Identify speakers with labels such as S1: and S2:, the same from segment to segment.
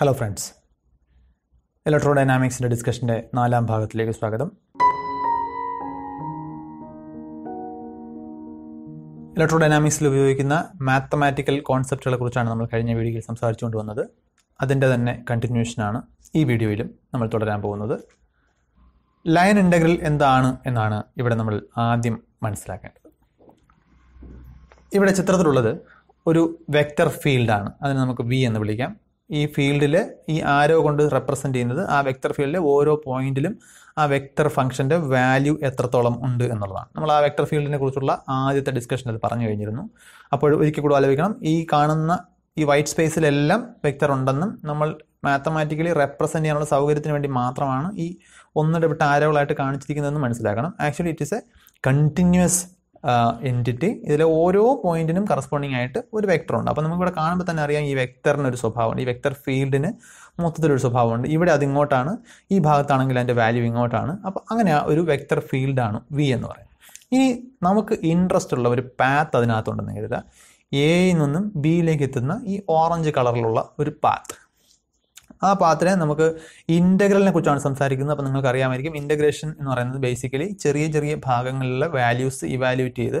S1: Hello friends ഇലക്ട്രോ ഡൈനാമിക്സിന്റെ ഡിസ്കഷന്റെ നാലാം ഭാഗത്തിലേക്ക് സ്വാഗതം. ഇലക്ട്രോ ഡൈനാമിക്സിൽ ഉപയോഗിക്കുന്ന മാത്തമാറ്റിക്കൽ കോൺസെപ്റ്റുകളെ കുറിച്ചാണ് നമ്മൾ കഴിഞ്ഞ വീഡിയോയിൽ സംസാരിച്ചുകൊണ്ട് വന്നത്. അതിന്റെ തന്നെ കണ്ടിന്യൂഷനാണ് ഈ വീഡിയോയിലും നമ്മൾ തുടരാൻ പോകുന്നത്. ലൈൻ ഇന്റഗ്രൽ എന്താണ് എന്നാണ് ഇവിടെ നമ്മൾ ആദ്യം മനസ്സിലാക്കേണ്ടത്. ഇവിടെ ചിത്രത്തിലുള്ളത് ഒരു വെക്റ്റർ ഫീൽഡാണ് അതിനെ നമുക്ക് വി എന്ന് വിളിക്കാം. ഈ ഫീൽഡിൽ ഈ ആരോ കൊണ്ട് റെപ്രസെന്റ് ചെയ്യുന്നത് ആ വെക്റ്റർ ഫീൽഡിലെ ഓരോ പോയിന്റിലും ആ വെക്റ്റർ ഫംഗ്ഷന്റെ വാല്യൂ എത്രത്തോളം ഉണ്ട് എന്നുള്ളതാണ്. നമ്മൾ ആ വെക്റ്റർ ഫീൽഡിനെ കുറിച്ചുള്ള ആദ്യത്തെ ഡിസ്കഷനിൽ പറഞ്ഞു കഴിഞ്ഞിരുന്നു. അപ്പോൾ ഒരിക്കൽ കൂടെ ആലോചിക്കണം. ഈ കാണുന്ന ഈ വൈറ്റ് സ്പേസിലെല്ലാം വെക്റ്റർ ഉണ്ടെന്നും നമ്മൾ മാത്തമാറ്റിക്കലി റെപ്രസെന്റ് ചെയ്യാനുള്ള സൗകര്യത്തിന് വേണ്ടി മാത്രമാണ് ഈ ഒന്നിടവിട്ട് ആരോകളായിട്ട് കാണിച്ചിരിക്കുന്നതെന്ന് മനസ്സിലാക്കണം. Actually it is a continuous entity ഇതിലെ ഓരോ പോയിന്റിനും കറസ്പോണ്ടിങ് ആയിട്ട് ഒരു വെക്ടർ ഉണ്ട്. അപ്പോൾ നമുക്കിവിടെ കാണുമ്പോൾ തന്നെ അറിയാം ഈ വെക്ടറിന് ഒരു സ്വഭാവമുണ്ട്. ഈ വെക്ടർ ഫീൽഡിന് മൊത്തത്തിലൊരു സ്വഭാവമുണ്ട്. ഇവിടെ അത് ഇങ്ങോട്ടാണ്. ഈ ഭാഗത്താണെങ്കിൽ അതിന്റെ വാല്യൂ ഇങ്ങോട്ടാണ്. അപ്പോൾ അങ്ങനെ ഒരു വെക്ടർ ഫീൽഡാണ് വി എന്ന് പറയുന്നത്. ഇനി നമുക്ക് ഇൻട്രസ്റ്റ് ഉള്ള ഒരു പാത്ത് അതിനകത്തുണ്ടെന്ന് കരുതുക. എയിൽ നിന്നും ബിയിലേക്ക് എത്തുന്ന ഈ ഓറഞ്ച് കളറിലുള്ള ഒരു പാത്ത് ആ പാത്രം നമുക്ക് ഇന്റഗ്രലിനെ കുറിച്ചാണ് സംസാരിക്കുന്നത്. അപ്പോൾ നിങ്ങൾക്ക് അറിയാമായിരിക്കും ഇന്റഗ്രേഷൻ എന്ന് പറയുന്നത് ബേസിക്കലി ചെറിയ ചെറിയ ഭാഗങ്ങളിലെ വാല്യൂസ് ഇവാലുവേറ്റ് ചെയ്ത്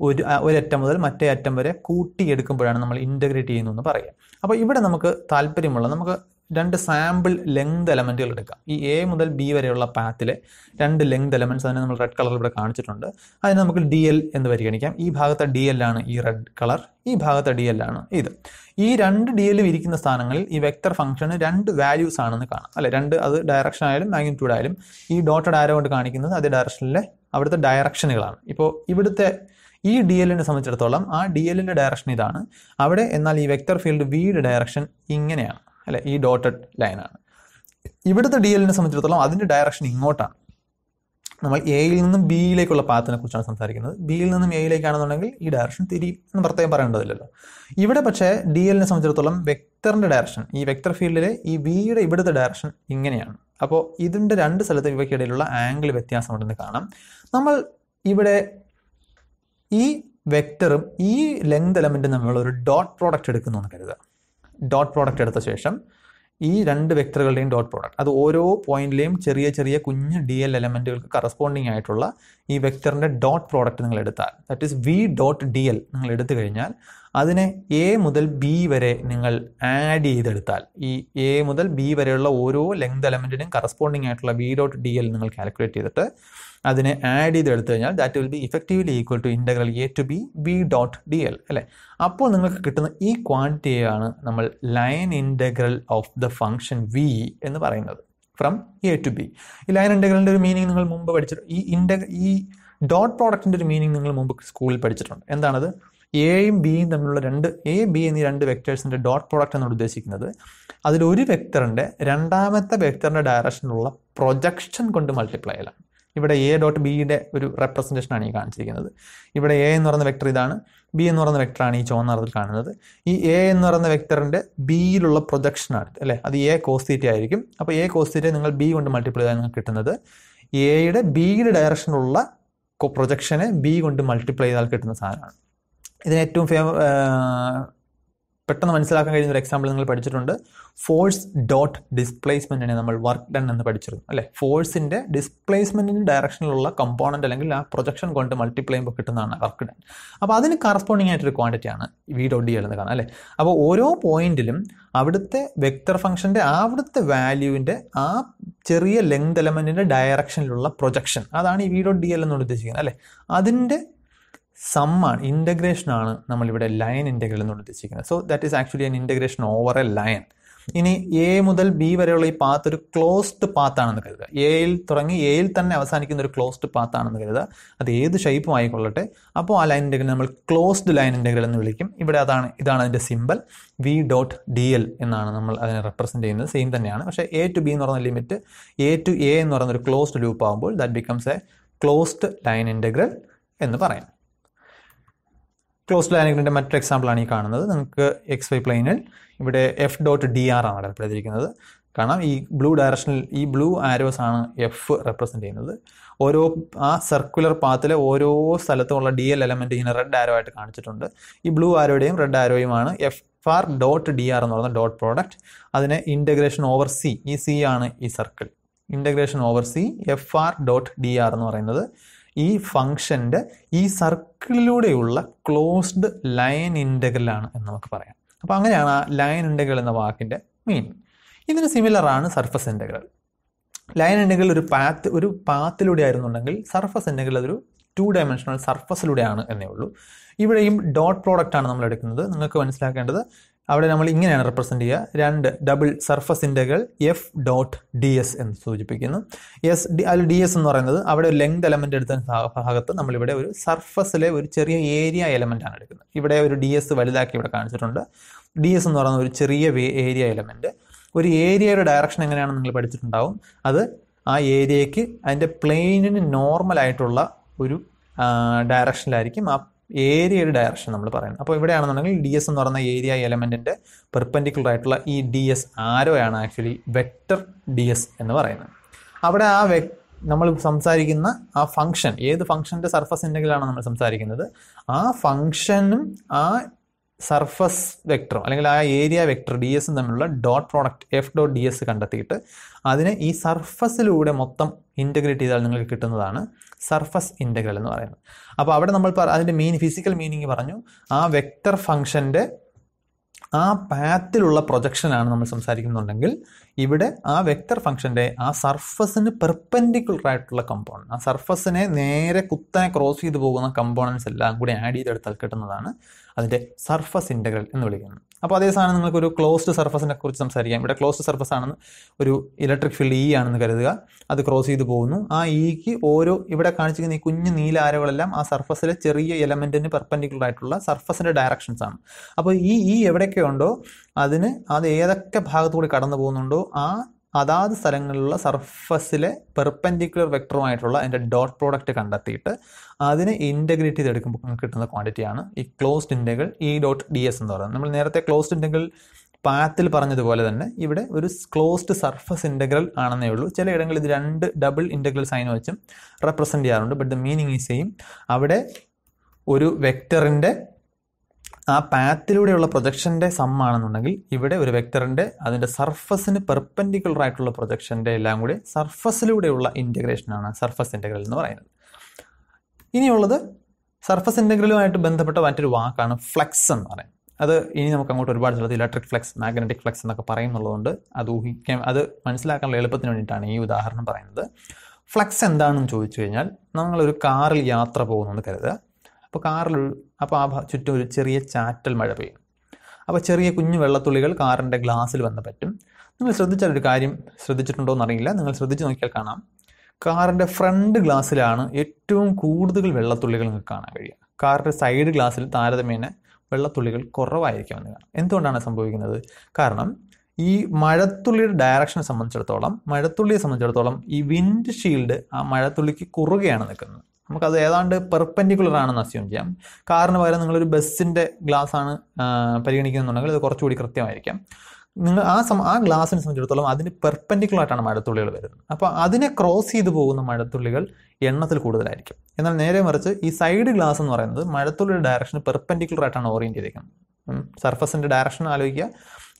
S1: ഒരു ഒരറ്റം മുതൽ മറ്റേ അറ്റം വരെ കൂട്ടിയെടുക്കുമ്പോഴാണ് നമ്മൾ ഇന്റഗ്രേറ്റ് ചെയ്യുന്നതെന്ന് പറയുക. അപ്പോൾ ഇവിടെ നമുക്ക് താല്പര്യമുള്ള നമുക്ക് രണ്ട് സാമ്പിൾ ലെങ്ത് എലമെന്റുകൾ എടുക്കാം. ഈ എ മുതൽ ബി വരെയുള്ള പാത്തിലെ രണ്ട് ലെങ്ത് എലമെന്റ്സ് അതിനെ നമ്മൾ റെഡ് കളർ ഇവിടെ കാണിച്ചിട്ടുണ്ട്. അതിനെ നമുക്ക് ഡി എൽ എന്ന് പരിഗണിക്കാം. ഈ ഭാഗത്തെ ഡി എൽ ആണ് ഈ റെഡ് കളർ ഈ ഭാഗത്തെ ഡി എൽ ആണ് ഇത്. ഈ രണ്ട് ഡി എല്ലും ഇരിക്കുന്ന സ്ഥാനങ്ങളിൽ ഈ വെക്റ്റർ ഫംഗ്ഷന് രണ്ട് വാല്യൂസ് ആണെന്ന് കാണാം. അല്ലെ രണ്ട് അത് ഡയറക്ഷൻ ആയാലും മാഗ്നിറ്റ്യൂഡ് ആയാലും ഈ ഡോട്ടഡ് ആരോ കൊണ്ട് കാണിക്കുന്നത് അതേ ഡയറക്ഷനിലെ അവിടുത്തെ ഡയറക്ഷനുകളാണ് ഇപ്പോൾ ഇവിടുത്തെ ഈ ഡി എല്ലിനെ സംബന്ധിച്ചിടത്തോളം ആ ഡി എല്ലിന്റെ ഡയറക്ഷൻ ഇതാണ്. അവിടെ എന്നാൽ ഈ വെക്റ്റർ ഫീൽഡ് വിയുടെ ഡയറക്ഷൻ ഇങ്ങനെയാണ്. അല്ലെ? ഈ ഡോട്ടഡ് ലൈനാണ് ഇവിടുത്തെ ഡി എല്ലിനെ സംബന്ധിച്ചിടത്തോളം അതിന്റെ ഡയറക്ഷൻ ഇങ്ങോട്ടാണ്. നമ്മൾ എയിൽ നിന്നും ബിയിലേക്കുള്ള പാത്തിനെ കുറിച്ചാണ് സംസാരിക്കുന്നത്. ബിയിൽ നിന്നും എയിലേക്കാണെന്നുണ്ടെങ്കിൽ ഈ ഡയറക്ഷൻ തിരി എന്ന് പ്രത്യേകം പറയേണ്ടതില്ലല്ലോ. ഇവിടെ പക്ഷേ ഡി എല്ലിനെ സംബന്ധിച്ചിടത്തോളം വെക്ടറിന്റെ ഡയറക്ഷൻ ഈ വെക്ടർ ഫീൽഡിലെ ഈ ബിയുടെ ഇവിടുത്തെ ഡയറക്ഷൻ ഇങ്ങനെയാണ്. അപ്പോൾ ഇതിന്റെ രണ്ട് സ്ഥലത്ത് ഇവയ്ക്കിടയിലുള്ള ആംഗിൾ വ്യത്യാസമുണ്ടെന്ന് കാണാം. നമ്മൾ ഇവിടെ ഈ വെക്ടറും ഈ ലെങ്ത് എലമെന്റും തമ്മിലുള്ള ഒരു ഡോട്ട് പ്രോഡക്റ്റ് എടുക്കുന്നു എന്ന് കരുതുക. ഡോട്ട് പ്രോഡക്റ്റ് എടുത്ത ശേഷം ഈ രണ്ട് വെക്ടറുകളുടെയും ഡോട്ട് പ്രോഡക്റ്റ് അത് ഓരോ പോയിന്റിലെയും ചെറിയ ചെറിയ കുഞ്ഞ് ഡി എൽ എലമെന്റുകൾക്ക് കറസ്പോണ്ടിങ് ആയിട്ടുള്ള ഈ വെക്ടറിന്റെ ഡോട്ട് പ്രോഡക്റ്റ് നിങ്ങൾ എടുത്താൽ that is V dot D L നിങ്ങൾ എടുത്തു കഴിഞ്ഞാൽ അതിനെ എ മുതൽ ബി വരെ നിങ്ങൾ ആഡ് ചെയ്തെടുത്താൽ ഈ എ മുതൽ ബി വരെയുള്ള ഓരോ ലെങ്ത് എലമെന്റിനും കറസ്പോണ്ടിങ് ആയിട്ടുള്ള ബി ഡോട്ട് ഡി എൽ നിങ്ങൾ കാൽക്കുലേറ്റ് ചെയ്തിട്ട് അതിനെ ആഡ് ചെയ്ത് എടുത്തു കഴിഞ്ഞാൽ that will be effectively equal to integral A to B B dot D L അല്ലേ? അപ്പോൾ നിങ്ങൾക്ക് കിട്ടുന്ന ഈ ക്വാണ്ടിറ്റിയാണ് നമ്മൾ line integral of the function V എന്ന് പറയുന്നത് ഫ്രം എ ടു ബി ഈ ലൈൻ ഇന്റഗ്രലിന്റെ ഒരു മീനിങ് നിങ്ങൾ മുമ്പ് പഠിച്ചിട്ടുണ്ട് ഈ ഇന്റ ഈ ഡോട്ട് പ്രോഡക്റ്റിന്റെ ഒരു മീനിങ് നിങ്ങൾ മുമ്പ് സ്കൂളിൽ പഠിച്ചിട്ടുണ്ട്. എന്താണത്? എയും ബിയും തമ്മിലുള്ള രണ്ട് എ ബി എന്നീ രണ്ട് വെക്ടേഴ്സിന്റെ ഡോട്ട് പ്രോഡക്റ്റ് എന്നാണ് ഉദ്ദേശിക്കുന്നത്. അതിലൊരു വെക്ടറിന്റെ രണ്ടാമത്തെ വെക്ടറിന്റെ ഡയറക്ഷനിലുള്ള പ്രൊജക്ഷൻ കൊണ്ട് മൾട്ടിപ്ലൈ അല്ല ഇവിടെ എ ഡോട്ട് ബിയുടെ ഒരു റെപ്രസെന്റേഷനാണ് ഈ കാണിച്ചിരിക്കുന്നത്. ഇവിടെ എ എന്ന് പറയുന്ന വെക്ടർ ഇതാണ്. ബി എന്ന് പറയുന്ന വെക്ടറാണ് ഈ ചുവന്ന കാണുന്നത്. ഈ എ എന്ന് പറയുന്ന വെക്ടറിന്റെ ബിയിലുള്ള പ്രൊജക്ഷനാണ് അല്ലേ? അത് എ കോസ്തീറ്റ ആയിരിക്കും. അപ്പോൾ എ കോസ്തീറ്റ നിങ്ങൾ ബി കൊണ്ട് മൾട്ടിപ്ലൈ ചെയ്താൽ നിങ്ങൾക്ക് കിട്ടുന്നത് എയുടെ ബിയുടെ ഡയറക്ഷനിലുള്ള പ്രൊജക്ഷനെ ബി കൊണ്ട് മൾട്ടിപ്ലൈ ചെയ്താൽ കിട്ടുന്ന സാധനമാണ്. ഇതിന് ഏറ്റവും ഫേമ പെട്ടെന്ന് മനസ്സിലാക്കാൻ കഴിയുന്ന ഒരു എക്സാമ്പിൾ നിങ്ങൾ പഠിച്ചിട്ടുണ്ട്. ഫോഴ്സ് ഡോട്ട് ഡിസ്പ്ലേസ്മെന്റിനെ നമ്മൾ വർക്ക് ഡൺ എന്ന് പഠിച്ചിരുന്നു അല്ലേ? ഫോഴ്സിന്റെ ഡിസ്പ്ലേസ്മെന്റിന്റെ ഡയറക്ഷനിലുള്ള കമ്പോണന്റ് അല്ലെങ്കിൽ ആ പ്രൊജക്ഷൻ കൊണ്ട് മൾട്ടിപ്ലൈ ചെയ്യുമ്പോൾ കിട്ടുന്നതാണ് വർക്ക് ഡൺ അപ്പോൾ അതിന് കറസ്പോണ്ടിങ് ആയിട്ടൊരു ക്വാണ്ടിറ്റിയാണ് വി ഡോട്ട് ഡി എന്ന് കാണാം അല്ലേ? അപ്പോൾ ഓരോ പോയിന്റിലും അവിടുത്തെ വെക്ടർ ഫംഗ്ഷന്റെ അവിടുത്തെ വാല്യൂവിന്റെ ആ ചെറിയ ലെങ്ത് എലമെന്റിന്റെ ഡയറക്ഷനിലുള്ള പ്രൊജക്ഷൻ അതാണ് ഈ വി ഡോട്ട് ഡി എൽ എന്നുകൊണ്ട് ഉദ്ദേശിക്കുന്നത് അല്ലേ? അതിന്റെ സമ്മാണ് ഇന്റഗ്രേഷൻ ആണ് നമ്മളിവിടെ ലൈൻ ഇന്റഗ്രൽ എന്ന് ഉദ്ദേശിക്കുന്നത്. So that is actually an integration over a line ഇനി എ മുതൽ ബി വരെയുള്ള ഈ പാത്ത് ഒരു ക്ലോസ്ഡ് പാത്ത് ആണെന്ന് കരുതുക. എയിൽ തുടങ്ങി എയിൽ തന്നെ അവസാനിക്കുന്ന ഒരു ക്ലോസ്ഡ് പാത്ത് ആണെന്ന് കരുതുക. അത് ഏത് ഷേപ്പും ആയിക്കൊള്ളട്ടെ. അപ്പോൾ ആ ലൈൻ ഇന്റഗ്രൽ നമ്മൾ ക്ലോസ്ഡ് ലൈൻ ഇന്റഗ്രൽ എന്ന് വിളിക്കും. ഇവിടെ അതാണ് ഇതാണ് അതിന്റെ symbol V dot D L എന്നാണ് നമ്മൾ അതിനെ റെപ്രസെന്റ് ചെയ്യുന്നത്. സെയിം തന്നെയാണ്. പക്ഷേ എ ടു ബി എന്ന് പറഞ്ഞ ലിമിറ്റ് എ ടു എ എന്ന് പറയുന്ന ഒരു ക്ലോസ്ഡ് ലൂപ്പ് ആകുമ്പോൾ that becomes a closed line integral എന്ന് പറയാം. ക്ലോസ്ഡ് ലൈനുകളുടെ മറ്റൊരു എക്സാമ്പിളാണ് ഈ കാണുന്നത്. നിങ്ങൾക്ക് എക്സ് വൈ പ്ലെയിനിൽ ഇവിടെ എഫ് ഡോട്ട് ഡി ആർ ആണ് അടയാളപ്പെടുത്തിയിരിക്കുന്നത്. കാരണം ഈ ബ്ലൂ ഡയറക്ഷനിൽ ഈ ബ്ലൂ ആരോസ് ആണ് എഫ് റെപ്രസെന്റ് ചെയ്യുന്നത്. ഓരോ ആ സർക്കുലർ പാത്തിലെ ഓരോ സ്ഥലത്തുമുള്ള ഡി എൽ എലമെന്റ് ഇങ്ങനെ റെഡ് ആരോ ആയിട്ട് കാണിച്ചിട്ടുണ്ട്. ഈ ബ്ലൂ ആരോയുടെയും red ആരോയുമാണ് F R dot D R എന്ന് പറയുന്ന ഡോട്ട് പ്രോഡക്റ്റ് അതിനെ ഇന്റഗ്രേഷൻ ഓവർ സി ഈ സി ആണ് ഈ circle integration over C F R dot D R എന്ന് പറയുന്നത്. ഈ ഫംഗ്ഷന്റെ ഈ സർക്കിളിലൂടെയുള്ള ക്ലോസ്ഡ് ലൈൻ ഇന്റഗ്രലാണ് എന്ന് നമുക്ക് പറയാം. അപ്പോൾ അങ്ങനെയാണ് ആ ലൈൻ ഇന്റഗ്രൽ എന്ന വാക്കിന്റെ മീനിങ്. ഇതിന് സിമിലറാണ് സർഫസ് ഇന്റഗ്രൽ ലൈൻ ഇന്റഗ്രൽ ഒരു പാത്ത് ഒരു പാത്തിലൂടെ ആയിരുന്നുണ്ടെങ്കിൽ സർഫസ് ഇന്റഗ്രൽ അതൊരു ടു ഡയമെൻഷണൽ സർഫസിലൂടെയാണ് എന്നേ ഉള്ളൂ. ഇവിടെയും ഡോട്ട് പ്രോഡക്റ്റ് ആണ് നമ്മൾ എടുക്കുന്നത്. നിങ്ങൾക്ക് മനസ്സിലാക്കേണ്ടത് അവിടെ നമ്മൾ ഇങ്ങനെയാണ് റെപ്രസെന്റ് ചെയ്യുക. രണ്ട് double surface integral F dot D S എന്ന് സൂചിപ്പിക്കുന്നു. എസ് ഡി അതിൽ ഡി എസ് എന്ന് പറയുന്നത് അവിടെ ഒരു ലെങ്ത് എലമെന്റ് എടുത്ത ഭാഗത്ത് നമ്മളിവിടെ ഒരു സർഫസിലെ ഒരു ചെറിയ ഏരിയ എലമെന്റ് ആണ് എടുക്കുന്നത്. ഇവിടെ ഒരു ഡി എസ് വലുതാക്കി ഇവിടെ കാണിച്ചിട്ടുണ്ട്. ഡി എസ് എന്ന് പറയുന്ന ഒരു ചെറിയ ഏരിയ എലമെന്റ് ഒരു ഏരിയയുടെ ഡയറക്ഷൻ എങ്ങനെയാണെന്ന് നിങ്ങൾ പഠിച്ചിട്ടുണ്ടാവും. അത് ആ ഏരിയയ്ക്ക് അതിന്റെ പ്ലെയിനിന് നോർമലായിട്ടുള്ള ഒരു ഡയറക്ഷനിലായിരിക്കും ആ ഏരിയയുടെ ഡയറക്ഷൻ നമ്മൾ പറയുന്നത്. അപ്പോൾ ഇവിടെയാണെന്നുണ്ടെങ്കിൽ ഡി എസ് എന്ന് പറയുന്ന ഏരിയ എലമെന്റിന്റെ പെർപ്പൻഡിക്കുലർ ആയിട്ടുള്ള ഈ ഡി എസ് ആരോയാണ് ആക്ച്വലി വെക്റ്റർ ഡി എസ് എന്ന് പറയുന്നത്. അവിടെ ആ വെ നമ്മൾ സംസാരിക്കുന്ന ആ ഫംഗ്ഷൻ ഏത് ഫംഗ്ഷന്റെ സർഫസ് ഇന്റഗ്രലാണ് നമ്മൾ സംസാരിക്കുന്നത്? ആ ഫംഗ്ഷനും ആ സർഫസ് വെക്ടറും അല്ലെങ്കിൽ ആ ഏരിയ വെക്ടർ ഡി എസും തമ്മിലുള്ള dot product F dot D S കണ്ടെത്തിയിട്ട് അതിനെ ഈ സർഫസിലൂടെ മൊത്തം ഇന്റഗ്രേറ്റ് ചെയ്താൽ നിങ്ങൾക്ക് കിട്ടുന്നതാണ് സർഫസ് ഇന്റഗ്രൽ എന്ന് പറയുന്നത്. അപ്പോൾ അവിടെ നമ്മൾ അതിന്റെ മീൻ ഫിസിക്കൽ മീനിങ് പറഞ്ഞു. ആ വെക്ടർ ഫംഗ്ഷന്റെ ആ പാത്തിലുള്ള പ്രൊജക്ഷനാണ് നമ്മൾ സംസാരിക്കുന്നുണ്ടെങ്കിൽ ഇവിടെ ആ വെക്ടർ ഫംഗ്ഷന്റെ ആ സർഫസിന് പെർപെൻഡിക്കുലർ ആയിട്ടുള്ള കമ്പോണന്റ് ആ സർഫസിനെ നേരെ കുത്തനെ ക്രോസ് ചെയ്ത് പോകുന്ന കമ്പോണൻസ് എല്ലാം കൂടി ആഡ് ചെയ്തെടുത്താൽ കിട്ടുന്നതാണ് അതിന്റെ സർഫസ് ഇന്റഗ്രൽ എന്ന് വിളിക്കുന്നത്. അപ്പോൾ അതേ സാധനം നിങ്ങൾക്ക് ഒരു ക്ലോസ്ഡ് സർഫസിനെ കുറിച്ച് സംസാരിക്കാം. ഇവിടെ ക്ലോസ്ഡ് സർഫസ് ആണെന്ന് ഒരു ഇലക്ട്രിക് ഫീൽഡ് ഇ ആണെന്ന് കരുതുക. അത് ക്രോസ് ചെയ്ത് പോകുന്നു. ആ ഇക്ക് ഓരോ ഇവിടെ കാണിച്ചിരിക്കുന്ന ഈ കുഞ്ഞു നീല ആരകളെല്ലാം ആ സർഫസിലെ ചെറിയ എലമെന്റിന് പെർപെൻഡിക്കുലർ ആയിട്ടുള്ള സർഫസിന്റെ ഡയറക്ഷൻസ് ആണ്. അപ്പോൾ ഈ ഇ എവിടെയൊക്കെ ഉണ്ടോ അതിന് അത് ഏതൊക്കെ ഭാഗത്തുകൂടി കടന്നു പോകുന്നുണ്ടോ ആ അതാത് സ്ഥലങ്ങളിലുള്ള സർഫസിലെ പെർപെൻഡിക്കുലർ വെക്ടറുമായിട്ടുള്ള അതിന്റെ ഡോട്ട് പ്രോഡക്റ്റ് കണ്ടെത്തിയിട്ട് അതിനെ ഇന്റഗ്രേറ്റ് ചെയ്തെടുക്കുമ്പോൾ കിട്ടുന്ന ക്വാണ്ടിറ്റിയാണ് ഈ closed integral E dot D S എന്ന് പറയുന്നത്. നമ്മൾ നേരത്തെ ക്ലോസ്ഡ് ഇന്റഗ്രൽ പാത്തിൽ പറഞ്ഞതുപോലെ തന്നെ ഇവിടെ ഒരു ക്ലോസ്ഡ് സർഫസ് ഇന്റഗ്രൽ ആണെന്നേ ഉള്ളൂ. ചിലയിടങ്ങളിൽ ഇത് രണ്ട് ഡബിൾ ഇന്റഗ്രൽ സൈൻ വെച്ചും റെപ്രസെന്റ് ചെയ്യാറുണ്ട്. But the meaning is same അവിടെ ഒരു വെക്ടറിന്റെ ആ പാത്തിലൂടെയുള്ള പ്രൊജക്ഷന്റെ സം ആണെന്നുണ്ടെങ്കിൽ ഇവിടെ ഒരു വെക്ടറിന്റെ അതിന്റെ സർഫസിന് പെർപെൻഡിക്കുലർ ആയിട്ടുള്ള പ്രൊജക്ഷന്റെ എല്ലാം കൂടി സർഫസിലൂടെയുള്ള ഇന്റഗ്രേഷനാണ് സർഫസ് ഇന്റഗ്രൽ എന്ന് പറയുന്നത്. ഇനിയുള്ളത് സർഫസ് ഇന്റഗ്രലുമായിട്ട് ബന്ധപ്പെട്ട മറ്റൊരു വാക്കാണ് ഫ്ലെക്സ് എന്ന് പറയുന്നത്. അത് ഇനി നമുക്ക് അങ്ങോട്ട് ഒരുപാട് സ്ഥലത്ത് ഇലക്ട്രിക് ഫ്ലെക്സ് മാഗ്നറ്റിക് ഫ്ലെക്സ് എന്നൊക്കെ പറയുന്നുള്ളതുകൊണ്ട് അത് ഊഹിക്കാൻ അത് മനസ്സിലാക്കാനുള്ള എളുപ്പത്തിന് വേണ്ടിയിട്ടാണ് ഈ ഉദാഹരണം പറയുന്നത്. ഫ്ലെക്സ് എന്താണെന്ന് ചോദിച്ചു കഴിഞ്ഞാൽ നമ്മളൊരു കാറിൽ യാത്ര പോകുന്നു എന്ന് കരുതുക. അപ്പോൾ കാറിൽ അപ്പോൾ ആ ചുറ്റും ഒരു ചെറിയ ചാറ്റൽ മഴ പെയ്യും. അപ്പോൾ ചെറിയ കുഞ്ഞു വെള്ളത്തുള്ളികൾ കാറിന്റെ ഗ്ലാസ്സിൽ വന്ന് പറ്റും. നിങ്ങൾ ശ്രദ്ധിച്ചാൽ ഒരു കാര്യം ശ്രദ്ധിച്ചിട്ടുണ്ടോ എന്നറിയില്ല. നിങ്ങൾ ശ്രദ്ധിച്ച് നോക്കിയാൽ കാണാം. കാറിന്റെ ഫ്രണ്ട് ഗ്ലാസ്സിലാണ് ഏറ്റവും കൂടുതൽ വെള്ളത്തുള്ളികൾ നിങ്ങൾക്ക് കാണാൻ കഴിയുക. കാറിന്റെ സൈഡ് ഗ്ലാസ്സിൽ താരതമ്യേന വെള്ളത്തുള്ളികൾ കുറവായിരിക്കും എന്ന് കാണാം. എന്തുകൊണ്ടാണ് സംഭവിക്കുന്നത്? കാരണം ഈ മഴത്തുള്ളിയുടെ ഡയറക്ഷനെ സംബന്ധിച്ചിടത്തോളം മഴത്തുള്ളിയെ സംബന്ധിച്ചിടത്തോളം ഈ വിൻഡ് ഷീൽഡ് ആ മഴത്തുള്ളിക്ക് കുറുകയാണ് നിൽക്കുന്നത്. നമുക്കത് ഏതാണ്ട് പെർപ്പൻഡിക്കുലർ ആണെന്ന് അസ്യൂം ചെയ്യാം. കാറിന് പകരം നിങ്ങളൊരു ബസ്സിന്റെ ഗ്ലാസ് ആണ് പരിഗണിക്കുന്നുണ്ടെങ്കിൽ അത് കുറച്ചുകൂടി കൃത്യമായിരിക്കാം. നിങ്ങൾ ആ സം ആ ഗ്ലാസിനെ സംബന്ധിച്ചിടത്തോളം അതിന് പെർപെൻഡിക്കുലർ ആയിട്ടാണ് മഴത്തുള്ളികൾ വരുന്നത്. അപ്പോൾ അതിനെ ക്രോസ് ചെയ്ത് പോകുന്ന മഴത്തുള്ളികൾ എണ്ണത്തിൽ കൂടുതലായിരിക്കും. എന്നാൽ നേരെ മറിച്ച് ഈ സൈഡ് ഗ്ലാസ് എന്ന് പറയുന്നത് മഴത്തുള്ളിയുടെ ഡയറക്ഷന് പെർപെൻഡിക്കുലർ ആയിട്ടാണ് ഓറിയന്റ് ചെയ്തിരിക്കുന്നത്. സർഫസിന്റെ ഡയറക്ഷൻ ആലോചിക്കുക.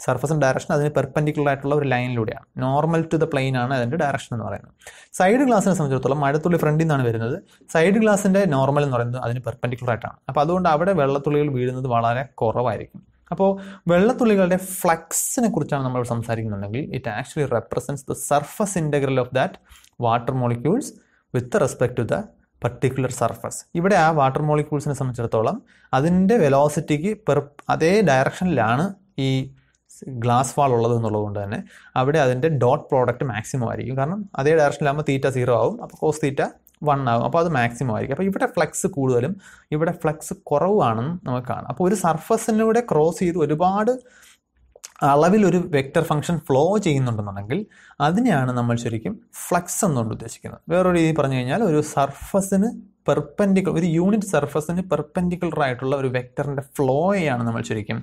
S1: സർഫസിന്റെ ഡയറക്ഷൻ അതിന് പെർപെൻഡിക്കുലർ ആയിട്ടുള്ള ഒരു ലൈനിലൂടെയാണ് നോർമൽ ടു ദ പ്ലെയിൻ ആണ് അതിന്റെ ഡയറക്ഷൻ എന്ന് പറയുന്നത്. സൈഡ് ഗ്ലാസിനെ സംബന്ധിച്ചിടത്തോളം മഴത്തുള്ളി ഫ്രണ്ടിൽ നിന്നാണ് വരുന്നത്. സൈഡ് ഗ്ലാസിന്റെ നോർമൽ എന്ന് പറയുന്നത് അതിന് പെർപെൻഡിക്കുലർ ആയിട്ടാണ്. അപ്പോൾ അതുകൊണ്ട് അവിടെ വെള്ളത്തുള്ളികൾ വീഴുന്നത് വളരെ കുറവായിരിക്കും. അപ്പോൾ വെള്ളത്തുള്ളികളുടെ ഫ്ലക്സിനെ കുറിച്ചാണ് നമ്മൾ സംസാരിക്കുന്നുണ്ടെങ്കിൽ it actually represents the surface integral of that water molecules with respect to the particular surface ഇവിടെ ആ വാട്ടർ മോളിക്യൂൾസിനെ സംബന്ധിച്ചിടത്തോളം അതിന്റെ വെലോസിറ്റിക്ക് പെർ അതേ ഡയറക്ഷനിലാണ് ഈ ഗ്ലാസ് വാൾ ഉള്ളത് എന്നുള്ളത് കൊണ്ട് തന്നെ അവിടെ അതിന്റെ ഡോട്ട് പ്രോഡക്റ്റ് മാക്സിമം ആയിരിക്കും. കാരണം അതേ ഡയറക്ഷനിലാകുമ്പോൾ തീറ്റ സീറോ ആവും അപ്പോൾ കോസ് തീറ്റ വൺ ആകും അപ്പോൾ അത് മാക്സിമം ആയിരിക്കും. അപ്പോൾ ഇവിടെ ഫ്ലക്സ് കൂടുതലും ഇവിടെ ഫ്ലക്സ് കുറവാണെന്ന് നമുക്ക് കാണാം. അപ്പോൾ ഒരു സർഫസിലൂടെ ക്രോസ് ചെയ്ത് ഒരുപാട് അളവിൽ ഒരു വെക്റ്റർ ഫംഗ്ഷൻ ഫ്ലോ ചെയ്യുന്നുണ്ടെന്നുണ്ടെങ്കിൽ അതിനെയാണ് നമ്മൾ ശരിക്കും ഫ്ലക്സ് എന്നുകൊണ്ട് ഉദ്ദേശിക്കുന്നത്. വേറൊരു രീതി പറഞ്ഞു കഴിഞ്ഞാൽ ഒരു സർഫസിന് പെർപെൻഡിക്കുലർ ഒരു യൂണിറ്റ് സർഫസിന് പെർപെൻഡിക്കുലർ ആയിട്ടുള്ള ഒരു വെക്ടറിന്റെ ഫ്ലോയെയാണ് നമ്മൾ ശരിക്കും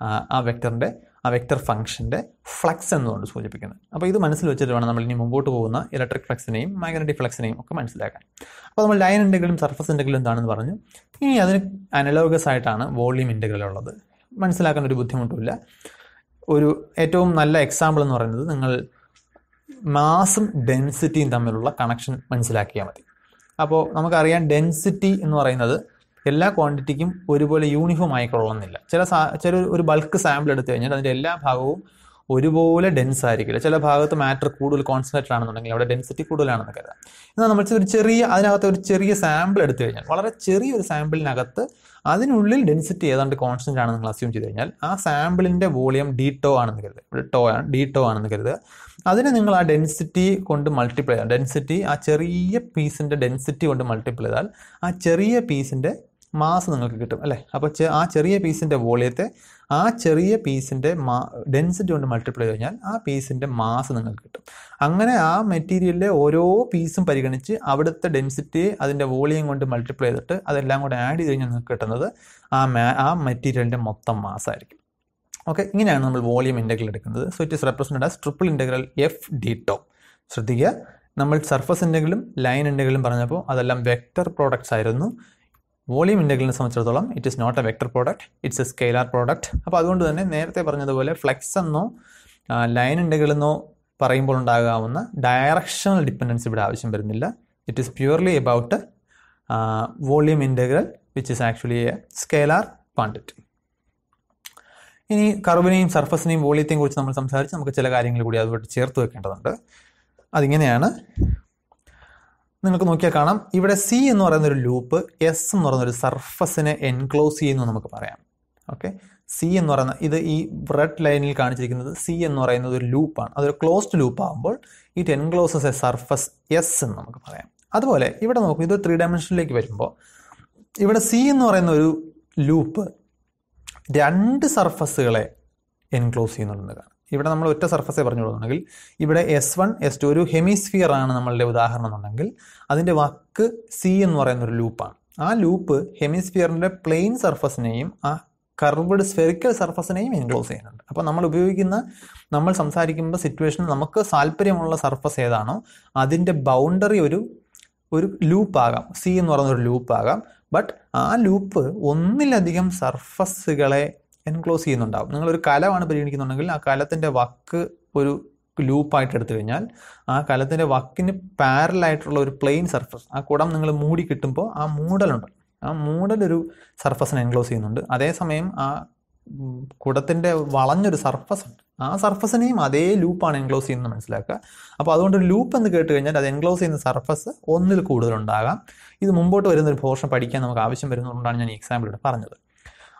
S1: ആ, വെക്റ്ററിന്റെ ആ വെക്റ്റർ ഫംഗ്ഷന്റെ ഫ്ലക്സ് എന്നുകൊണ്ട് സൂചിപ്പിക്കുന്നത്. അപ്പോൾ ഇത് മനസ്സിൽ വെച്ചിട്ട് വേണം നമ്മൾ ഇനി മുമ്പോട്ട് പോകുന്ന ഇലക്ട്രിക് ഫ്ലക്സിനെയും മാഗ്നറ്റിക് ഫ്ലക്സിനെയും ഒക്കെ മനസ്സിലാക്കാൻ. അപ്പോൾ നമ്മൾ ലൈൻ ഇന്റഗ്രലും സർഫസ് ഇന്റഗ്രലും എന്താണെന്ന് പറഞ്ഞു. ഇനി അതിന് അനലോഗസ് ആയിട്ടാണ് വോളിയം ഇന്റഗ്രൽ ഉള്ളത്. മനസ്സിലാക്കാൻ ഒരു ബുദ്ധിമുട്ടുമില്ല. ഒരു ഏറ്റവും നല്ല എക്സാമ്പിൾ എന്ന് പറയുന്നത് നിങ്ങൾ മാസും ഡെൻസിറ്റിയും തമ്മിലുള്ള കണക്ഷൻ മനസ്സിലാക്കിയാൽ മതി. അപ്പോൾ നമുക്കറിയാം ഡെൻസിറ്റി എന്ന് പറയുന്നത് എല്ലാ ക്വാണ്ടിറ്റിക്കും ഒരുപോലെ യൂണിഫോം ആയിക്കൊള്ളണമെന്നില്ല. ചില ചില ഒരു ബൾക്ക് സാമ്പിൾ എടുത്തു കഴിഞ്ഞാൽ അതിന്റെ എല്ലാ ഭാഗവും ഒരുപോലെ ഡെൻസ് ആയിരിക്കില്ല. ചില ഭാഗത്ത് മാറ്റർ കൂടുതൽ കോൺസെൻട്രേറ്റഡ് ആണെന്നുണ്ടെങ്കിൽ അവിടെ ഡെൻസിറ്റി കൂടുതലാണെന്ന് കരുതാം. എന്നാൽ നമ്മൾ ഒരു ചെറിയ അതിനകത്ത് ഒരു ചെറിയ സാമ്പിൾ എടുത്തു കഴിഞ്ഞാൽ വളരെ ചെറിയൊരു സാമ്പിളിനകത്ത് അതിനുള്ളിൽ ഡെൻസിറ്റി ഏതാണ്ട് കോൺസ്റ്റന്റ് ആണെന്ന് നിങ്ങൾ അസ്യൂം ചെയ്ത് കഴിഞ്ഞാൽ ആ സാമ്പിളിന്റെ വോളിയം ഡി ടോ ആണെന്ന് കരുതുക. ടോ ആണ് ഡി ടോ ആണെന്ന് കരുതുക. അതിനെ നിങ്ങൾ ആ ഡെൻസിറ്റി കൊണ്ട് മൾട്ടിപ്ലൈ ചെയ്യാം ഡെൻസിറ്റി ആ ചെറിയ പീസിന്റെ ഡെൻസിറ്റി കൊണ്ട് മൾട്ടിപ്ലൈ ചെയ്താൽ ആ ചെറിയ പീസിന്റെ മാസ് നിങ്ങൾക്ക് കിട്ടും അല്ലേ? അപ്പോൾ ആ ചെറിയ പീസിന്റെ വോളിയത്തെ ആ ചെറിയ പീസിന്റെ മാ ഡെൻസിറ്റി കൊണ്ട് മൾട്ടിപ്ലൈ കഴിഞ്ഞാൽ ആ പീസിന്റെ മാസ് നിങ്ങൾക്ക് കിട്ടും. അങ്ങനെ ആ മെറ്റീരിയലിലെ ഓരോ പീസും പരിഗണിച്ച് അവിടുത്തെ ഡെൻസിറ്റി അതിന്റെ വോളിയം കൊണ്ട് മൾട്ടിപ്ലൈ ചെയ്തിട്ട് അതെല്ലാം കൂടെ ആഡ് ചെയ്ത് കഴിഞ്ഞാൽ നിങ്ങൾക്ക് കിട്ടുന്നത് ആ ആ മെറ്റീരിയലിന്റെ മൊത്തം മാസായിരിക്കും ഓക്കെ ഇങ്ങനെയാണ് നമ്മൾ വോളിയം ഇന്റഗ്രൽ എടുക്കുന്നത്. So it is represented as triple integral F D tau ശ്രദ്ധിക്കുക. നമ്മൾ സർഫസ് ഇന്റഗ്രലും ലൈൻ ഇന്റഗ്രലും പറഞ്ഞപ്പോൾ അതെല്ലാം വെക്റ്റർ പ്രോഡക്റ്റ്സ് ആയിരുന്നു. വോളിയം ഇന്റഗ്രലിനെ സംബന്ധിച്ചിടത്തോളം it is not a vector product it's a scalar product അപ്പോൾ അതുകൊണ്ട് തന്നെ നേരത്തെ പറഞ്ഞതുപോലെ ഫ്ലെക്സ് എന്നോ ലൈൻ ഇന്റഗ്രൽ എന്നോ പറയുമ്പോൾ ഉണ്ടാകാവുന്ന ഡയറക്ഷണൽ ഡിപ്പെൻഡൻസ് ഇവിടെ ആവശ്യം വരുന്നില്ല. It is purely about volume integral which is actually a scalar quantity ഇനി കർവിനെയും സർഫസിനെയും വോളിയത്തെയും കുറിച്ച് നമ്മൾ സംസാരിച്ച് നമുക്ക് ചില കാര്യങ്ങൾ കൂടി അതുമായിട്ട് ചേർത്ത് വെക്കേണ്ടതുണ്ട്. അതിങ്ങനെയാണ് നിങ്ങൾക്ക് നോക്കിയാൽ കാണാം. ഇവിടെ സി എന്ന് പറയുന്ന ഒരു ലൂപ്പ് എസ് എന്ന് പറയുന്ന ഒരു സർഫസിനെ എൻക്ലോസ് ചെയ്യുന്നു നമുക്ക് പറയാം. ഓക്കെ സി എന്ന് പറയുന്ന ഇത് ഈ റെഡ് ലൈനിൽ കാണിച്ചിരിക്കുന്നത് സി എന്ന് പറയുന്നത് ഒരു ലൂപ്പാണ് അതൊരു ക്ലോസ്ഡ് ലൂപ്പ് ആകുമ്പോൾ it encloses a surface S എന്ന് നമുക്ക് പറയാം. അതുപോലെ ഇവിടെ നോക്കും ഇത് ത്രീ ഡയമെൻഷനിലേക്ക് വരുമ്പോൾ ഇവിടെ സി എന്ന് പറയുന്ന ഒരു ലൂപ്പ് രണ്ട് സർഫസുകളെ എൻക്ലോസ് ചെയ്യുന്നുണ്ടെന്ന് കാണാം. ഇവിടെ നമ്മൾ ഒറ്റ സർഫസേ പറഞ്ഞു കൊടുക്കുന്നുണ്ടെങ്കിൽ ഇവിടെ എസ് വൺ എസ് ടു ഒരു ഹെമിസ്ഫിയർ ആണ് നമ്മളുടെ ഉദാഹരണം എന്നുണ്ടെങ്കിൽ അതിന്റെ വക്ക് സി എന്ന് പറയുന്ന ഒരു ലൂപ്പാണ് ആ ലൂപ്പ് ഹെമിസ്ഫിയറിന്റെ പ്ലെയിൻ സർഫസിനെയും ആ കർവ്ഡ് സ്ഫെറിക്കൽ സർഫസിനെയും എൻക്ലോസ് ചെയ്യുന്നുണ്ട്. അപ്പോൾ നമ്മൾ ഉപയോഗിക്കുന്ന നമ്മൾ സംസാരിക്കുമ്പോൾ സിറ്റുവേഷൻ നമുക്ക് താല്പര്യമുള്ള സർഫസ് ഏതാണോ അതിന്റെ ബൗണ്ടറി ഒരു ഒരു ലൂപ്പ് ആകാം. സി എന്ന് പറയുന്ന ഒരു ലൂപ്പ് ആകാം. ബട്ട് ആ ലൂപ്പ് ഒന്നിലധികം സർഫസുകളെ എൻക്ലോസ് ചെയ്യുന്നുണ്ടാവും. നിങ്ങളൊരു കലമാണ് പരിഗണിക്കുന്നുണ്ടെങ്കിൽ ആ കലത്തിന്റെ വക്ക് ഒരു ലൂപ്പായിട്ട് എടുത്തു കഴിഞ്ഞാൽ ആ കലത്തിന്റെ വക്കിന് പാരലായിട്ടുള്ള ഒരു പ്ലെയിൻ സർഫസ് ആ കുടം നിങ്ങൾ മൂടി കിട്ടുമ്പോൾ ആ മൂടലുണ്ട്. ആ മൂടൽ ഒരു സർഫസിനെ എൻക്ലോസ് ചെയ്യുന്നുണ്ട്. അതേസമയം ആ കുടത്തിന്റെ വളഞ്ഞൊരു സർഫസ് ഉണ്ട്. ആ സർഫസിനെയും അതേ ലൂപ്പാണ് എൻക്ലോസ് ചെയ്യുന്നത് മനസ്സിലാക്കുക. അപ്പോൾ അതുകൊണ്ട് ഒരു ലൂപ്പ് എന്ന് കേട്ട് കഴിഞ്ഞാൽ അത് എൻക്ലോസ് ചെയ്യുന്ന സർഫസ് ഒന്നിൽ കൂടുതലുണ്ടാകാം. ഇത് മുമ്പോട്ട് വരുന്ന ഒരു പോർഷൻ പഠിക്കാൻ നമുക്ക് ആവശ്യം വരുന്നതുകൊണ്ടാണ് ഞാൻ എക്സാമ്പിൾ ഇവിടെ പറഞ്ഞത്.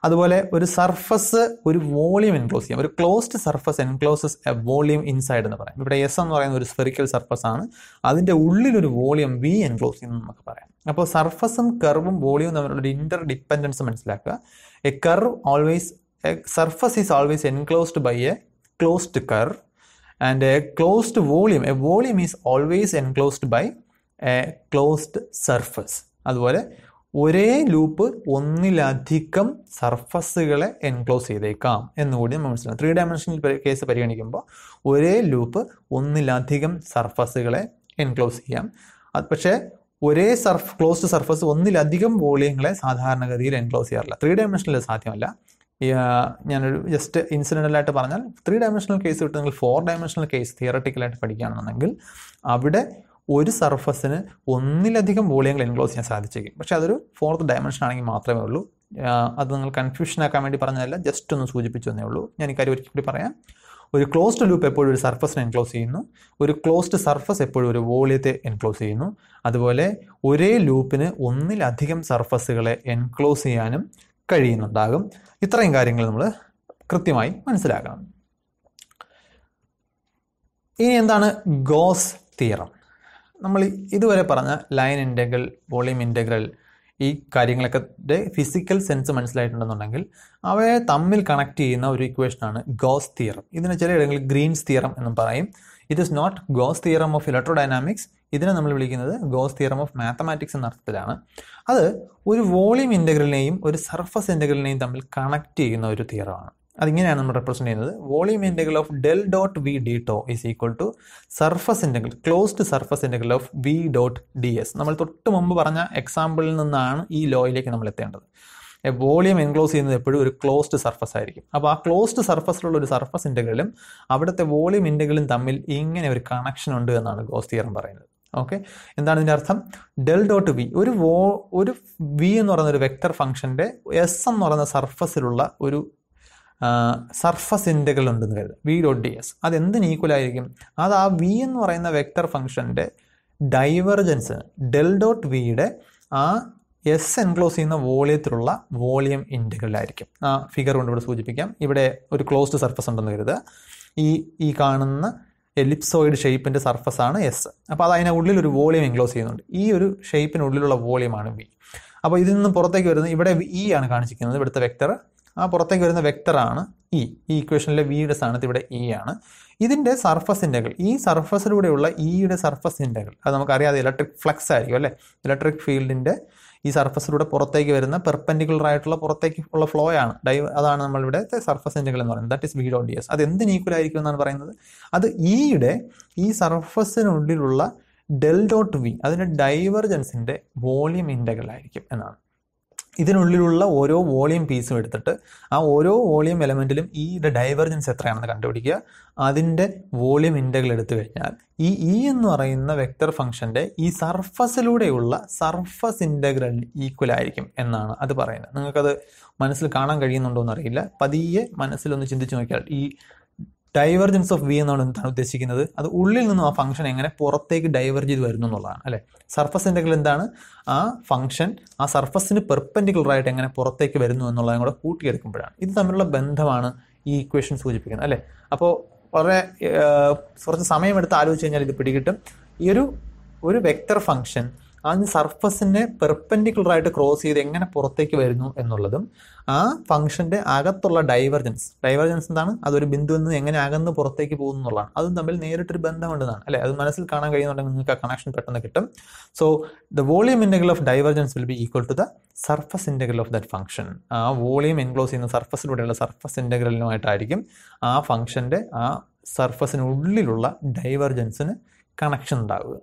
S1: അതുപോലെ ഒരു സർഫസ് ഒരു വോളിയം എൻക്ലോസ് ചെയ്യാം. ഒരു closed surface encloses a volume inside എന്ന് പറയാം. ഇവിടെ എസ് എന്ന് പറയുന്ന ഒരു സ്ഫെറിക്കൽ സർഫസ് ആണ്. അതിന്റെ ഉള്ളിലൊരു വോളിയം വി എൻക്ലോസ് ചെയ്യുന്നു നമുക്ക് പറയാം. അപ്പോൾ സർഫസും കർവും വോളിയവും തമ്മിലുള്ള ഒരു ഇന്റർ ഡിപ്പെൻഡൻസ് മനസ്സിലാക്കുക. A curve always a surface is always enclosed by a closed curve and a closed volume a volume is always enclosed by a closed surface അതുപോലെ ഒരേ ലൂപ്പ് ഒന്നിലധികം സർഫസുകളെ എൻക്ലോസ് ചെയ്തേക്കാം എന്നുകൂടി നമ്മൾ മനസ്സിലാക്കാം ത്രീ ഡയമെൻഷനിൽ കേസ് പരിഗണിക്കുമ്പോൾ ഒരേ ലൂപ്പ് ഒന്നിലധികം സർഫസുകളെ എൻക്ലോസ് ചെയ്യാം. അത് പക്ഷേ ഒരേ സർഫ് ക്ലോസ്ഡ് സർഫസ് ഒന്നിലധികം വോളിയങ്ങളെ സാധാരണഗതിയിൽ എൻക്ലോസ് ചെയ്യാറില്ല. ത്രീ ഡയമെൻഷനിൽ സാധ്യമല്ല. ഞാനൊരു ജസ്റ്റ് ഇൻസിഡന്റലായിട്ട് പറഞ്ഞാൽ ത്രീ ഡയമെൻഷണൽ കേസ് വിട്ട് നിങ്ങൾ ഫോർ ഡയമെൻഷണൽ കേസ് തിയറട്ടിക്കലായിട്ട് പഠിക്കുകയാണെന്നുണ്ടെങ്കിൽ അവിടെ ഒരു സർഫസിന് ഒന്നിലധികം വോളിയങ്ങൾ എൻക്ലോസ് ചെയ്യാൻ സാധിച്ചേക്കും. പക്ഷെ അതൊരു ഫോർത്ത് ഡയമെൻഷൻ ആണെങ്കിൽ മാത്രമേ ഉള്ളൂ. അത് നിങ്ങൾ കൺഫ്യൂഷൻ ആക്കാൻ വേണ്ടി പറഞ്ഞതല്ല ജസ്റ്റ് ഒന്ന് സൂചിപ്പിച്ചു തന്നേ ഉള്ളൂ. ഞാൻ ഇക്കാര്യം ഒരിക്കൽ കൂടി പറയാം. ഒരു ക്ലോസ്ഡ് ലൂപ്പ് എപ്പോഴും ഒരു സർഫസിനെ എൻക്ലോസ് ചെയ്യുന്നു. ഒരു ക്ലോസ്ഡ് സർഫസ് എപ്പോഴും ഒരു വോളിയത്തെ എൻക്ലോസ് ചെയ്യുന്നു. അതുപോലെ ഒരേ ലൂപ്പിന് ഒന്നിലധികം സർഫസുകളെ എൻക്ലോസ് ചെയ്യാനും കഴിയുന്നുണ്ടാകും. ഇത്രയും കാര്യങ്ങൾ നമ്മൾ കൃത്യമായി മനസ്സിലാക്കണം. ഇനി എന്താണ് ഗോസ് തിയറം? നമ്മൾ ഇതുവരെ പറഞ്ഞ ലൈൻ ഇന്റഗ്രൽ വോളിയം ഇന്റഗ്രൽ ഈ കാര്യങ്ങളൊക്കെ ഫിസിക്കൽ സെൻസ് മനസ്സിലായിട്ടുണ്ടെന്നുണ്ടെങ്കിൽ അവയെ തമ്മിൽ കണക്ട് ചെയ്യുന്ന ഒരു ഇക്വേഷനാണ് ഗോസ് തിയറം ഇതിന് ചിലയിടങ്ങളിൽ ഗ്രീൻസ് തിയറം എന്നും പറയും. It is not Gauss theorem of electrodynamics ഇതിനെ നമ്മൾ വിളിക്കുന്നത് ഗോസ് തിയറം ഓഫ് മാത്തമാറ്റിക്സ് എന്ന അർത്ഥത്തിലാണ്. അത് ഒരു വോളിയം ഇന്റഗ്രലിനെയും ഒരു സർഫസ് ഇന്റഗ്രലിനെയും തമ്മിൽ കണക്ട് ചെയ്യുന്ന ഒരു തിയറമാണ് അതിങ്ങനെയാണ് നമ്മൾ റെപ്രസെന്റ് ചെയ്യുന്നത്. Volume integral of del dot V D tau is equal to surface integral closed surface integral of V dot D S നമ്മൾ തൊട്ട് മുമ്പ് പറഞ്ഞ എക്സാമ്പിളിൽ നിന്നാണ് ഈ ലോയിലേക്ക് നമ്മൾ എത്തേണ്ടത്. വോളിയം എൻക്ലോസ് ചെയ്യുന്നത് എപ്പോഴും ഒരു ക്ലോസ്ഡ് സർഫസ് ആയിരിക്കും. അപ്പോൾ ആ ക്ലോസ്ഡ് സർഫസിലുള്ള ഒരു സർഫസ് ഇന്റഗ്രലും അവിടുത്തെ വോളിയം ഇന്റഗ്രലും തമ്മിൽ ഇങ്ങനെ ഒരു കണക്ഷൻ ഉണ്ട് എന്നാണ് ഗോസ് തിയറം പറയുന്നത്. ഓക്കെ? എന്താണ് ഇതിന്റെ അർത്ഥം? ഡെൽ ഡോട്ട് വി ഒരു വോ ഒരു വി എന്ന് പറയുന്ന ഒരു വെക്റ്റർ ഫംഗ്ഷന്റെ എസ് എന്ന് പറയുന്ന സർഫസിലുള്ള ഒരു സർഫസ് ഇന്റഗ്രൽ ഉണ്ടെന്ന് കരുതുക വി ഡോട്ട് ഡി എസ് അതെന്തിന് ഈക്വലായിരിക്കും അത് ആ വി എന്ന് പറയുന്ന വെക്ടർ ഫംഗ്ഷന്റെ ഡൈവർജൻസ് ഡെൽ ഡോട്ട് വിയുടെ ആ എസ് എൻക്ലോസ് ചെയ്യുന്ന വോളിയത്തിലുള്ള വോളിയം ഇന്റഗ്രൽ ആയിരിക്കും ആ ഫിഗർ കൊണ്ട് ഇവിടെ സൂചിപ്പിക്കാം. ഇവിടെ ഒരു ക്ലോസ്ഡ് സർഫസ് ഉണ്ടെന്ന് കരുതുക. ഈ ഈ കാണുന്ന എലിപ്സോയിഡ് ഷേപ്പിന്റെ സർഫസ് ആണ് എസ് അപ്പോൾ അത് അതിനുള്ളിൽ ഒരു വോളിയം എൻക്ലോസ് ചെയ്യുന്നുണ്ട്. ഈ ഒരു ഷേപ്പിനുള്ളിലുള്ള വോളിയമാണ് വി അപ്പോൾ ഇതിൽ നിന്ന് പുറത്തേക്ക് വരുന്നത് ഇവിടെ ഇ ആണ് കാണിച്ചിരിക്കുന്നത്. ഇവിടുത്തെ വെക്റ്റർ ആ പുറത്തേക്ക് വരുന്ന വെക്ടറാണ് ഇ ഈ ഇക്വേഷനിലെ വിയുടെ സ്ഥാനത്ത് ഇവിടെ ഇ ആണ്. ഇതിന്റെ സർഫസ് ഇന്റഗ്രൽ ഈ സർഫസിലൂടെയുള്ള ഇയുടെ സർഫസ് ഇന്റഗ്രൽ അത് നമുക്കറിയാതെ ഇലക്ട്രിക് ഫ്ലക്സ് ആയിരിക്കും അല്ലേ? ഇലക്ട്രിക് ഫീൽഡിന്റെ ഈ സർഫസിലൂടെ പുറത്തേക്ക് വരുന്ന പെർപെൻഡിക്കുലർ ആയിട്ടുള്ള പുറത്തേക്ക് ഉള്ള ഫ്ലോ ആണ്. ഡൈവ് അതാണ് നമ്മളിവിടെ സർഫസ് ഇന്റഗ്രൽ എന്ന് പറയുന്നത്. That is V dot D S അത് എന്തിന് ഈക്വൽ ആയിരിക്കും എന്നാണ് പറയുന്നത്? അത് ഇയുടെ ഈ സർഫസിനുള്ളിലുള്ള ഡെൽ ഡോട്ട് വി അതിന്റെ ഡൈവർജൻസിന്റെ വോളിയം ഇന്റഗ്രൽ ആയിരിക്കും എന്നാണ്. ഇതിനുള്ളിലുള്ള ഓരോ വോളിയം പീസും എടുത്തിട്ട് ആ ഓരോ വോളിയം എലമെന്റിലും ഈ ഡൈവർജൻസ് എത്രയാണെന്ന് കണ്ടുപിടിക്കുക. അതിന്റെ വോളിയം ഇന്റഗ്രൽ എടുത്തു കഴിഞ്ഞാൽ ഈ ഇ എന്ന് പറയുന്ന വെക്റ്റർ ഫംഗ്ഷന്റെ ഈ സർഫസിലൂടെയുള്ള സർഫസ് ഇന്റഗ്രൽ ഈക്വൽ ആയിരിക്കും എന്നാണ് അത് പറയുന്നത്. നിങ്ങൾക്കത് മനസ്സിൽ കാണാൻ കഴിയുന്നുണ്ടോ എന്നറിയില്ല പതിയെ മനസ്സിലൊന്ന് ചിന്തിച്ച് നോക്കിയാൽ ഈ ഡൈവർജൻസ് ഓഫ് വി എന്നാണ് എന്താണ് ഉദ്ദേശിക്കുന്നത്? അത് ഉള്ളിൽ നിന്നും ആ ഫംഗ്ഷൻ എങ്ങനെ പുറത്തേക്ക് ഡൈവർജ് ചെയ്ത് വരുന്നു എന്നുള്ളതാണ് അല്ലേ? സർഫസ് ഇന്റഗ്രൽ എന്താണ്? ആ ഫംഗ്ഷൻ ആ സർഫസിന് പെർപെൻഡിക്കുലർ ആയിട്ട് എങ്ങനെ പുറത്തേക്ക് വരുന്നു എന്നുള്ളതും കൂടെ കൂട്ടിയെടുക്കുമ്പോഴാണ്. ഇത് തമ്മിലുള്ള ബന്ധമാണ് ഈ ഇക്വേഷൻ സൂചിപ്പിക്കുന്നത് അല്ലേ? അപ്പോൾ വളരെ കുറച്ച് സമയമെടുത്ത് ആലോചിച്ച് കഴിഞ്ഞാൽ ഇത് പിടികിട്ടും. ഈ ഒരു ഒരു വെക്റ്റർ ഫംഗ്ഷൻ അതിന് സർഫസിനെ പെർപെൻഡിക്കുലർ ആയിട്ട് ക്രോസ് ചെയ്ത് എങ്ങനെ പുറത്തേക്ക് വരുന്നു എന്നുള്ളതും ആ ഫംഗ്ഷന്റെ അകത്തുള്ള ഡൈവർജൻസ് ഡൈവർജൻസ് എന്താണ്? അതൊരു ബിന്ദുവിൽ നിന്ന് എങ്ങനെ അകന്ന് പുറത്തേക്ക് പോകുന്നു എന്നുള്ളതാണ്. അതും തമ്മിൽ നേരിട്ടൊരു ബന്ധമുണ്ടെന്നാണ്. അല്ലെ? അത് മനസ്സിൽ കാണാൻ കഴിയുന്നുണ്ടെങ്കിൽ നിങ്ങൾക്ക് ആ കണക്ഷൻ പെട്ടെന്ന് കിട്ടും. So the volume integral of divergence will be equal to the surface integral of that function ആ വോളിയം എൻക്ലോസ് ചെയ്യുന്ന സർഫസിലൂടെയുള്ള സർഫസ് ഇന്റഗ്രലിനുമായിട്ടായിരിക്കും ആ ഫംഗ്ഷന്റെ ആ സർഫസിനുള്ളിലുള്ള ഡൈവർജൻസിന് കണക്ഷൻ ഉണ്ടാവുക.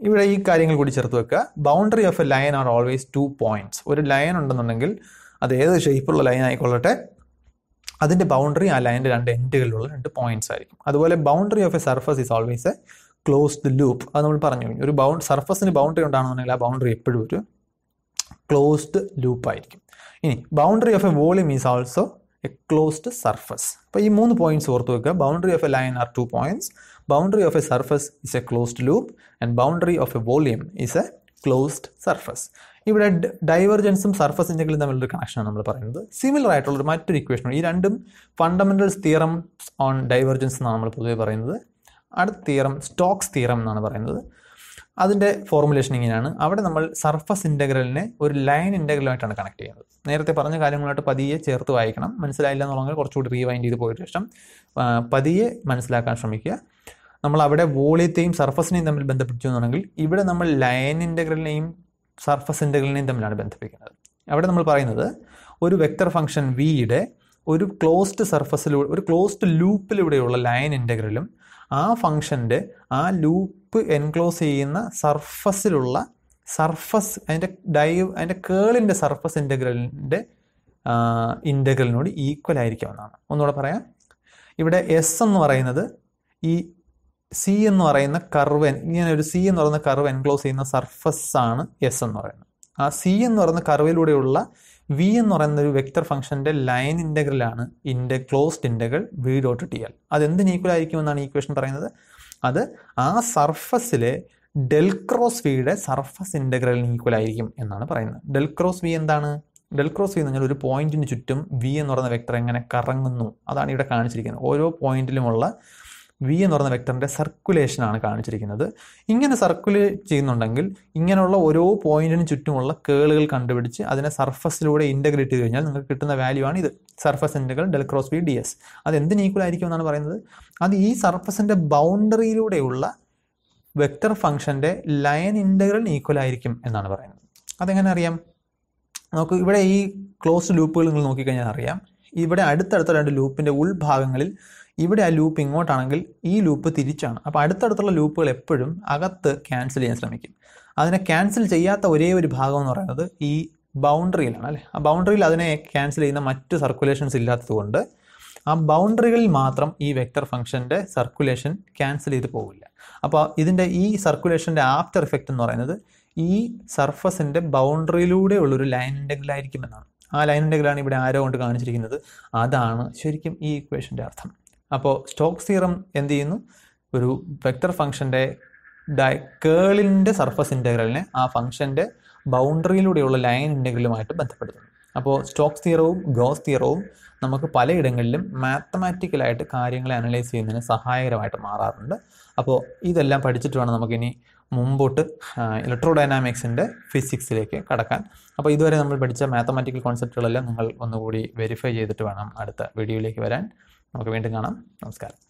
S1: ഇവിടെ ഈ കാര്യങ്ങൾ കൂടി ചേർത്ത് വെക്കുക. Boundary of a line are always two points ഒരു ലൈൻ ഉണ്ടെന്നുണ്ടെങ്കിൽ അത് ഏത് ഷേപ്പുള്ള ലൈൻ ആയിക്കൊള്ളട്ടെ അതിന്റെ ബൗണ്ടറി ആ ലൈനിന്റെ രണ്ട് എൻഡുകളിലുള്ള രണ്ട് പോയിന്റ്സ് ആയിരിക്കും. അതുപോലെ boundary of a surface is always a closed loop അത് നമ്മൾ പറഞ്ഞു കഴിഞ്ഞു. ഒരു ബൗണ്ട് സർഫസിന് ബൗണ്ടറി ഉണ്ടാണെന്നുണ്ടെങ്കിൽ ആ ബൗണ്ടറി എപ്പോഴും ഒരു ക്ലോസ്ഡ് ലൂപ്പ് ആയിരിക്കും. ഇനി boundary of a volume is also a closed surface അപ്പോൾ ഈ മൂന്ന് പോയിന്റ്സ് ഓർത്ത് വെക്കുക. Boundary of a line are two points boundary of a surface is a closed loop and boundary of a volume is a closed surface ഇവിടെ ഡൈവർജൻസും surface ഇന്റഗ്രലും തമ്മിലൊരു കണക്ഷനാണ് നമ്മൾ പറയുന്നത്. സിമിലർ ആയിട്ടുള്ള മറ്റൊരു ഇക്വേഷൻ ഈ രണ്ടും ഫണ്ടമെന്റൽസ് തിയറം ഓൺ ഡൈവർജൻസ് എന്നാണ് നമ്മൾ പൊതുവെ പറയുന്നത്. അടുത്ത തിയറം സ്റ്റോക്സ് തിയറം എന്നാണ് പറയുന്നത്. അതിന്റെ ഫോർമുലേഷൻ ഇങ്ങനെയാണ്. അവിടെ നമ്മൾ സർഫസ് ഇന്റഗ്രലിനെ ഒരു ലൈൻ ഇന്റഗ്രലുമായിട്ടാണ് കണക്ട് ചെയ്യുന്നത്. നേരത്തെ പറഞ്ഞ കാര്യങ്ങളായിട്ട് പതിയെ ചേർത്ത് വായിക്കണം. മനസ്സിലായില്ല എന്നുള്ളതെങ്കിൽ കുറച്ചുകൂടി റീവൈൻഡ് ചെയ്ത് പോയ ശേഷം പതിയെ മനസ്സിലാക്കാൻ ശ്രമിക്കുക. നമ്മൾ അവിടെ വോളിയത്തെയും സർഫസിനെയും തമ്മിൽ എന്നുണ്ടെങ്കിൽ ഇവിടെ നമ്മൾ ലൈൻ ഇന്റഗ്രലിനെയും സർഫസ് ഇന്റഗ്രലിനെയും തമ്മിലാണ് ബന്ധിപ്പിക്കുന്നത്. അവിടെ നമ്മൾ പറയുന്നത് ഒരു വെക്റ്റർ ഫംഗ്ഷൻ വിയുടെ ഒരു ക്ലോസ്ഡ് സർഫസിലൂടെ ഒരു ക്ലോസ്ഡ് ലൂപ്പിലൂടെയുള്ള ലൈൻ ഇന്റഗ്രലും ആ ഫംഗ്ഷന്റെ ആ ലൂപ്പ് എൻക്ലോസ് ചെയ്യുന്ന സർഫസിലുള്ള സർഫസ് അതിന്റെ ഡൈവ് അതിന്റെ കേളിന്റെ സർഫസ് ഇന്റഗ്രലിന്റെ ഇന്റഗ്രലിനോട് ഈക്വൽ ആയിരിക്കാവുന്നതാണ്. ഒന്നുകൂടെ പറയാം. ഇവിടെ എസ് എന്ന് പറയുന്നത് ഈ സി എന്ന് പറയുന്ന കർവ് ഇങ്ങനെ ഒരു സി എന്ന് പറയുന്ന കർവ് എൻക്ലോസ് ചെയ്യുന്ന സർഫസ് ആണ് എസ് എന്ന് പറയുന്നത്. ആ സി എന്ന് പറയുന്ന കർവിലൂടെയുള്ള വി എന്ന് പറയുന്ന ഒരു വെക്റ്റർ ഫംഗ്ഷന്റെ ലൈൻ ഇന്റഗ്രലാണ് ഇന്റെ closed integral V dot T L അത് എന്തിന് ഈക്വൽ ആയിരിക്കും എന്നാണ് ഈക്വേഷൻ പറയുന്നത്? അത് ആ സർഫസിലെ ഡെൽ ക്രോസ് വിയുടെ സർഫസ് ഇന്റഗ്രലിന് ഈക്വൽ ആയിരിക്കും എന്നാണ് പറയുന്നത്. ഡെൽ ക്രോസ് വി എന്താണ്? ഡെൽ ക്രോസ് വി എന്ന് പറഞ്ഞാൽ ഒരു പോയിന്റിന് ചുറ്റും വി എന്ന് പറയുന്ന വെക്ടർ എങ്ങനെ കറങ്ങുന്നു? അതാണ് ഇവിടെ കാണിച്ചിരിക്കുന്നത്. ഓരോ പോയിന്റിലുമുള്ള വി എന്ന് പറയുന്ന വെക്ടറിന്റെ സർക്കുലേഷൻ ആണ് കാണിച്ചിരിക്കുന്നത്. ഇങ്ങനെ സർക്കുലേറ്റ് ചെയ്യുന്നുണ്ടെങ്കിൽ ഇങ്ങനെയുള്ള ഓരോ പോയിന്റിന് ചുറ്റുമുള്ള കേളുകൾ കണ്ടുപിടിച്ച് അതിനെ സർഫസിലൂടെ ഇന്റഗ്രേറ്റ് ചെയ്ത് കഴിഞ്ഞാൽ നിങ്ങൾക്ക് കിട്ടുന്ന വാല്യൂ ആണ് ഇത്. Surface integral del cross V D S അത് എന്തിന് ഈക്വൽ ആയിരിക്കും എന്നാണ് പറയുന്നത്? അത് ഈ സർഫസിന്റെ ബൗണ്ടറിയിലൂടെയുള്ള വെക്ടർ ഫംഗ്ഷന്റെ ലൈൻ ഇന്റഗ്രൽ ഈക്വൽ ആയിരിക്കും എന്നാണ് പറയുന്നത്. അതെങ്ങനെ അറിയാം? നമുക്ക് ഇവിടെ ഈ ക്ലോസ്ഡ് ലൂപ്പുകൾ നിങ്ങൾ നോക്കിക്കഴിഞ്ഞാൽ അറിയാം. ഇവിടെ അടുത്തടുത്ത രണ്ട് ലൂപ്പിന്റെ ഉൾഭാഗങ്ങളിൽ ഇവിടെ ആ ലൂപ്പ് ഇങ്ങോട്ടാണെങ്കിൽ ഈ ലൂപ്പ് തിരിച്ചാണ്. അപ്പോൾ അടുത്തടുത്തുള്ള ലൂപ്പുകൾ എപ്പോഴും അകത്ത് ക്യാൻസൽ ചെയ്യാൻ ശ്രമിക്കും. അതിനെ ക്യാൻസൽ ചെയ്യാത്ത ഒരേ ഒരു ഭാഗം എന്ന് പറയുന്നത് ഈ ബൗണ്ടറിയിലാണ് അല്ലേ? ആ ബൗണ്ടറിയിൽ അതിനെ ക്യാൻസൽ ചെയ്യുന്ന മറ്റ് സർക്കുലേഷൻസ് ഇല്ലാത്തതുകൊണ്ട് ആ ബൗണ്ടറികളിൽ മാത്രം ഈ വെക്റ്റർ ഫംഗ്ഷന്റെ സർക്കുലേഷൻ ക്യാൻസൽ ചെയ്ത് പോകില്ല അപ്പോൾ ഇതിന്റെ ഈ സർക്കുലേഷന്റെ ആഫ്റ്റർ ഇഫക്റ്റ് എന്ന് പറയുന്നത് ഈ സർഫസിന്റെ ബൗണ്ടറിയിലൂടെ ഉള്ളൊരു ലൈൻ എന്നാണ് ആ ലൈൻ ഇന്റഗ്രലാണ് ഇവിടെ ആരോ കൊണ്ട് കാണിച്ചിരിക്കുന്നത്. അതാണ് ശരിക്കും ഈ ഇക്വേഷന്റെ അർത്ഥം. അപ്പോൾ സ്റ്റോക്ക് സീറം എന്ത് ചെയ്യുന്നു? ഒരു വെക്റ്റർ ഫംഗ്ഷന്റെ ഡയ കേളിന്റെ സർഫസ് ഇന്റഗ്രലിനെ ആ ഫംഗ്ഷന്റെ ബൗണ്ടറിയിലൂടെയുള്ള ലൈൻ ഇന്റഗ്രലുമായിട്ട് ബന്ധപ്പെടുത്തുന്നു. അപ്പോൾ സ്റ്റോക്സ് തിയറവും ഗോസ് തിയറവും നമുക്ക് പലയിടങ്ങളിലും മാത്തമാറ്റിക്കലായിട്ട് കാര്യങ്ങളെ അനലൈസ് ചെയ്യുന്നതിന് സഹായകരമായിട്ട് മാറാറുണ്ട്. അപ്പോൾ ഇതെല്ലാം പഠിച്ചിട്ട് വേണം നമുക്കിനി മുമ്പോട്ട് ഇലക്ട്രോ ഡൈനാമിക്സിന്റെ ഫിസിക്സിലേക്ക് കടക്കാൻ. അപ്പോൾ ഇതുവരെ നമ്മൾ പഠിച്ച മാത്തമാറ്റിക്കൽ കോൺസെപ്റ്റുകളെല്ലാം നിങ്ങൾ ഒന്നുകൂടി വെരിഫൈ ചെയ്തിട്ട് വേണം അടുത്ത വീഡിയോയിലേക്ക് വരാൻ. നമുക്ക് വീണ്ടും കാണാം. നമസ്കാരം.